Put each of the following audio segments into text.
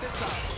This out.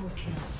Triple kill.